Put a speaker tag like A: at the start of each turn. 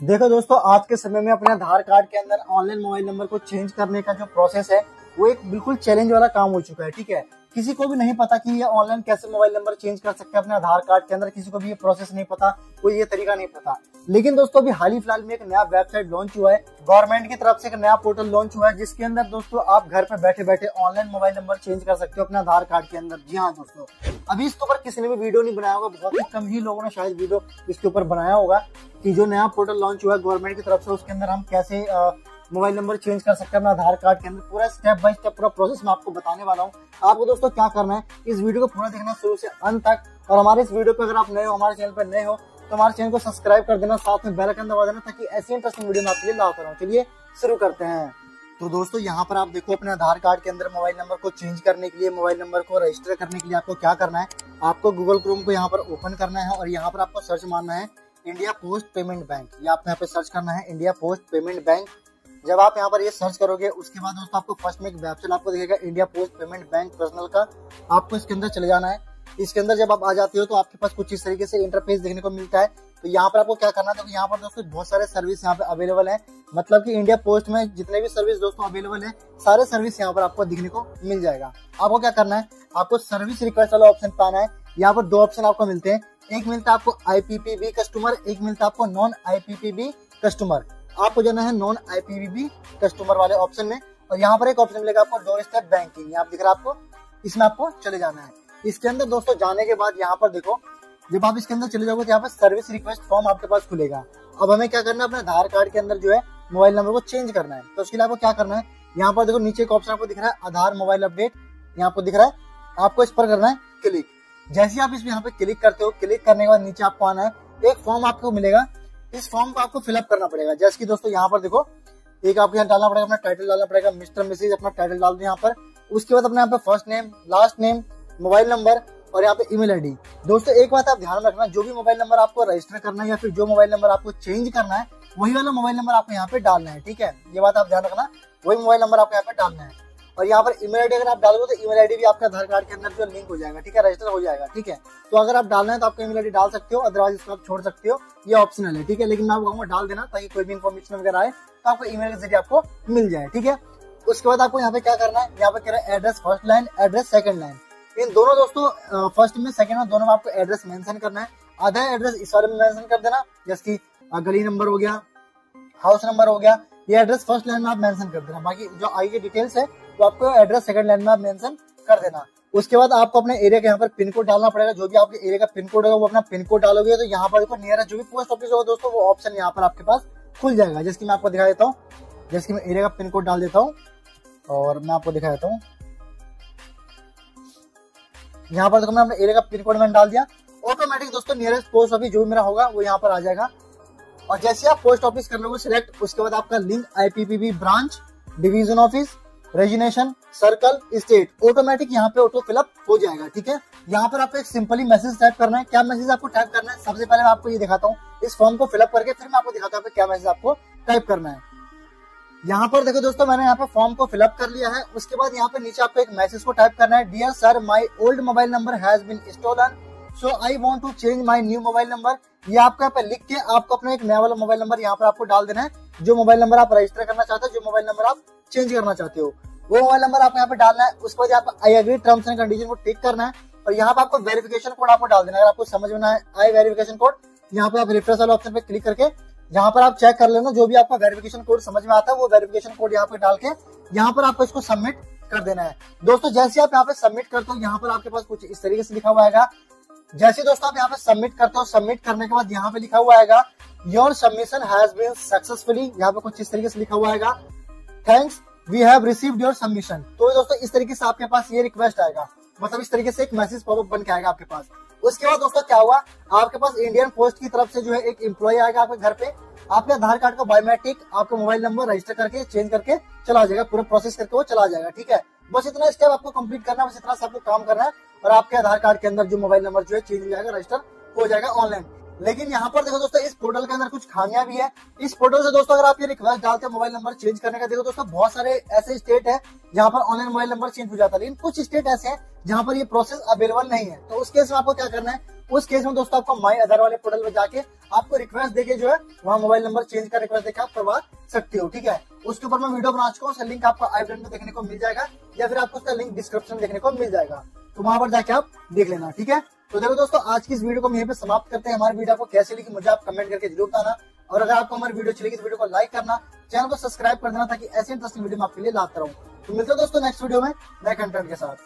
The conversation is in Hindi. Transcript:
A: देखो दोस्तों, आज के समय में अपने आधार कार्ड के अंदर ऑनलाइन मोबाइल नंबर को चेंज करने का जो प्रोसेस है वो एक बिल्कुल चैलेंज वाला काम हो चुका है, ठीक है? किसी को भी नहीं पता कि ये ऑनलाइन कैसे मोबाइल नंबर चेंज कर सकते हैं अपने आधार कार्ड के अंदर, किसी को भी ये प्रोसेस नहीं पता, कोई ये तरीका नहीं पता। लेकिन दोस्तों, अभी हाल ही फ़िलहाल में एक नया वेबसाइट लॉन्च हुआ है। गवर्नमेंट की तरफ़ से एक नया पोर्टल लॉन्च हुआ है, जिसके अंदर दोस्तों आप घर पर बैठे बैठे ऑनलाइन मोबाइल नंबर चेंज कर सकते हो अपने आधार कार्ड के अंदर। जी हाँ दोस्तों, अभी इसके ऊपर किसी ने भी वीडियो नहीं बनाया होगा, बहुत ही कम ही लोगों ने शायद वीडियो इसके ऊपर बनाया होगा कि जो नया पोर्टल लॉन्च हुआ है गवर्नमेंट की तरफ़ से, उसके अंदर हम कैसे मोबाइल नंबर चेंज कर सकते हैं अपना आधार कार्ड के अंदर। पूरा स्टेप बाय स्टेप पूरा प्रोसेस मैं आपको बताने वाला हूँ। आपको दोस्तों क्या करना है? इस वीडियो को पूरा देखना शुरू से अंत तक। और हमारे इस वीडियो पे अगर आप नए हो, हमारे चैनल पर नए हो तो हमारे चैनल को सब्सक्राइब कर देना, साथ में बेल आइकन दबा देना, ताकि ऐसी इंटरेस्टिंग वीडियो मैं आपके लिए लाता रहूँ। चलिए शुरू करते हैं। तो दोस्तों, यहाँ पर आप देखो अपने आधार कार्ड के अंदर मोबाइल नंबर को चेंज करने के लिए, मोबाइल नंबर को रजिस्टर करने के लिए आपको क्या करना है? आपको गूगल क्रोम को यहाँ पर ओपन करना है और यहाँ पर आपको सर्च मारना है इंडिया पोस्ट पेमेंट बैंक ये आपको यहाँ पे सर्च करना है इंडिया पोस्ट पेमेंट बैंक जब आप यहाँ पर ये सर्च करोगे, उसके बाद दोस्तों आपको फ़र्स्ट में एक वेबसाइट आपको दिखेगा India post payment bank personal का। आपको इसके अंदर चले जाना है। इसके अंदर जब आप आ जाते हो तो आपके पास कुछ इस तरीके से इंटरफेस देखने को मिलता है। तो यहाँ पर आपको क्या करना है तो यहाँ पर दोस्तों बहुत सारे सर्विस यहाँ पे अवेलेबल है। मतलब कि इंडिया पोस्ट में जितने भी सर्विस दोस्तों अवेलेबल है, सारे सर्विस यहाँ पर आपको दिखने को मिल जाएगा। आपको क्या करना है, आपको सर्विस रिक्वेस्ट वाला ऑप्शन पाना है। यहाँ पर दो ऑप्शन आपको मिलते हैं। एक मिलता है आपको आईपीपीबी कस्टमर एक मिलता है आपको नॉन आईपीपीबी कस्टमर आपको जाना है नॉन आईपीबी कस्टमर वाले ऑप्शन में और यहाँ पर एक ऑप्शन मिलेगा आपको डोर स्टेप बैंकिंग यहाँ दिख रहा है आपको? इसमें आपको चले जाना है। इसके अंदर दोस्तों जाने के बाद यहाँ पर देखो, जब आप इसके अंदर चले जाओगे तो यहाँ पर सर्विस रिक्वेस्ट फॉर्म आपके पास खुलेगा। अब हमें क्या करना है? अपने आधार कार्ड के अंदर जो है मोबाइल नंबर को चेंज करना है। तो उसके लिए आपको क्या करना है? यहाँ पर देखो नीचे एक ऑप्शन आपको दिख रहा है आधार मोबाइल अपडेट यहाँ पर दिख रहा है। आपको इस पर करना है क्लिक जैसे आप इस यहाँ पे क्लिक करते हो क्लिक करने के बाद नीचे आपको आना है। एक फॉर्म आपको मिलेगा। इस फॉर्म को आपको फिलअप करना पड़ेगा। जैसे कि दोस्तों, यहाँ पर देखो, एक आपको यहाँ डालना पड़ेगा, अपना टाइटल डालना पड़ेगा, मिस्टर मिसेज अपना टाइटल डाल दो यहाँ पर। उसके बाद अपने यहाँ पे first name last name mobile number और यहाँ पे ईमेल आईडी दोस्तों, एक बात आप ध्यान रखना, जो भी मोबाइल नंबर आपको रजिस्टर करना है या फिर जो मोबाइल नंबर आपको चेंज करना है, वही वाला मोबाइल नंबर आपको यहाँ पे डालना है, ठीक है? ये बात आप ध्यान रखना, वही मोबाइल नंबर आपको यहाँ पे डालना है। और यहाँ पर ईमेल आईडी अगर आप डालोगे तो ईमेल आईडी भी आपके आधार कार्ड के अंदर जो लिंक हो जाएगा, ठीक है? रजिस्टर हो जाएगा, ठीक है? तो अगर आप डालना है तो आपको ईमेल आईडी डाल सकते हो अदरवाइज़ इसको आप छोड़ सकते हो। ये ऑप्शनल है, ठीक है? लेकिन मैं आपको कहूँगा डाल देना ताकि कोई भी इन्फॉर्मेशन वगैरह आए तो आपको ईमेल के ज़रिए आपको मिल जाए, ठीक है? उसके बाद आपको यहाँ पे क्या करना है? यहाँ पे कह रहा है address first line address second line इन दोनों दोस्तों फ़र्स्ट में सेकंड में दोनों में आपको एड्रेस मेंशन करना है। आधा एड्रेस इस बारे में मेंशन कर देना, जैसे कि गली नंबर हो गया हाउस नंबर हो गया, ये एड्रेस फ़र्स्ट लाइन में आप मेंशन कर देना। बाकी जो आगे डिटेल्स है तो आपको एड्रेस सेकंड लाइन में आप मेंशन कर देना। उसके बाद आपको अपने एरिया के यहाँ पर पिन कोड डालना पड़ेगा। जो भी आपके एरिया का पिन कोड होगा, वो अपना पिन कोड डालोगे। तो यहाँ पर नियर जो भी पोस्ट ऑफ़िस होगा दोस्तों, वो ऑप्शन यहाँ पर आपके पास खुल जाएगा। जैसे मैं आपको दिखा देता हूँ। जैसे मैं एरिया का पिन कोड डाल देता हूँ। और मैं आपको दिखा देता हूँ। यहाँ पर देखो, मैं अपने एरिया का पिन कोड मैंने डाल दिया। ऑटोमेटिक दोस्तों नियरेस्ट पोस्ट ऑफ़िस जो भी मेरा होगा, वो यहाँ पर आ जाएगा। और जैसे आप पोस्ट ऑफ़िस कर लोगे सिलेक्ट उसके बाद आपका link IPPB branch division office region circle state automatic यहाँ पे ऑटो फिलअप हो जाएगा, ठीक है? यहाँ पर आपको एक सिंपली मैसेज टाइप करना है। क्या मैसेज आपको टाइप करना है? सबसे पहले मैं आपको ये दिखाता हूँ। इस फॉर्म को फिलअप करके फिर मैं आपको दिखाता हूँ क्या मैसेज आपको टाइप करना है। यहाँ पर देखो दोस्तों, मैंने यहाँ पर फॉर्म को फिलअप कर लिया है। उसके बाद यहाँ पे नीचे आपको एक मैसेज को टाइप करना है। Dear sir my old mobile number has been stolen so I want to change my new mobile number ये आपको यहाँ पे लिख के आपको अपना एक नया वाला मोबाइल नंबर यहाँ पर आपको डाल देना है। जो मोबाइल नंबर आप रजिस्टर करना चाहते हो, जो मोबाइल नंबर आप चेंज करना चाहते हो। वो मोबाइल नंबर आपको यहाँ पे डालना है। उसके बाद I agree terms and condition को टिक करना है। और यहाँ पे आपको वेरिफिकेशन कोड आपको डाल देना है। अगर आपको समझ में आए आई वेरिफिकेशन कोड यहाँ पे आप रिफ्रेश वाले ऑप्शन पे क्लिक करके यहाँ पर आप चेक कर लेना। जो भी आपका वेरिफिकेशन कोड समझ में आता है, वो वेरिफिकेशन कोड यहाँ पे डाल के यहाँ पर आपको इसको सबमिट कर देना है। दोस्तों, जैसे आप यहाँ पे सबमिट करते हो, यहाँ पर आपके पास कुछ इस तरीके से लिखा हुआ है जैसे दोस्तों आप यहाँ पे सबमिट करते हो सबमिट करने के बाद यहाँ पे लिखा हुआ है your submission has been successfully यहाँ पे कुछ इस तरीके से लिखा हुआ है thanks we have received your submission तो दोस्तों इस तरीके से आपके पास ये रिक्वेस्ट आएगा मतलब इस तरीके से एक मैसेज पॉपअप बन के आएगा आपके पास। उसके बाद दोस्तों क्या हुआ, आपके पास इंडियन पोस्ट की तरफ़ से जो है एक एम्प्लॉय आएगा आपके घर पे, आपके आधार कार्ड का बायोमेट्रिक आपका मोबाइल नंबर रजिस्टर करके चेंज करके चला जाएगा, पूरा प्रोसेस करके वो चला जाएगा, ठीक है? बस इतना स्टेप आपको कंप्लीट करना है, बस इतना सबको काम करना है। और आपके आधार कार्ड के अंदर जो मोबाइल नंबर जो है चेंज हो जाएगा, रजिस्टर हो जाएगा ऑनलाइन। लेकिन यहाँ पर देखो दोस्तों, इस पोर्टल के अंदर कुछ खामियाँ भी है। इस पोर्टल से दोस्तों, अगर आप ये रिक्वेस्ट डालते हैं मोबाइल नंबर चेंज करने का, देखो दोस्तों, बहुत सारे ऐसे स्टेट है जहाँ पर ऑनलाइन मोबाइल नंबर चेंज हो जाता है। लेकिन कुछ स्टेट ऐसे हैं जहाँ पर ये प्रोसेस अवेलेबल नहीं है। तो उस केस में आपको क्या करना है? उस केस में दोस्तों, आपको माई आधार वाले पोर्टल पर जाके आपको रिक्वेस्ट देके जो है, वहाँ मोबाइल नंबर चेंज का रिक्वेस्ट देकर आप करवा सकते हो, ठीक है? उसके ऊपर मैं वीडियो बना चुका हूँ। लिंक आपको आई बटन में देखने को मिल जाएगा या फिर आपको उसका लिंक डिस्क्रिप्शन देखने को मिल जाएगा। तो वहाँ पर जाके आप देख लेना, ठीक है? तो देखो दोस्तों, आज की इस वीडियो को हम यहीं पे समाप्त करते हैं। हमारे वीडियो को कैसे लगी, मुझे आप कमेंट करके ज़रूर बताना। और अगर आपको हमारी वीडियो चलेगी तो वीडियो को लाइक करना, चैनल को सब्सक्राइब कर देना ताकि ऐसे इंटरेस्टिंग वीडियो मैं आपके लिए लाता रहूँ। तो मिलते हैं दोस्तों नेक्स्ट वीडियो में नए कंटेंट के साथ।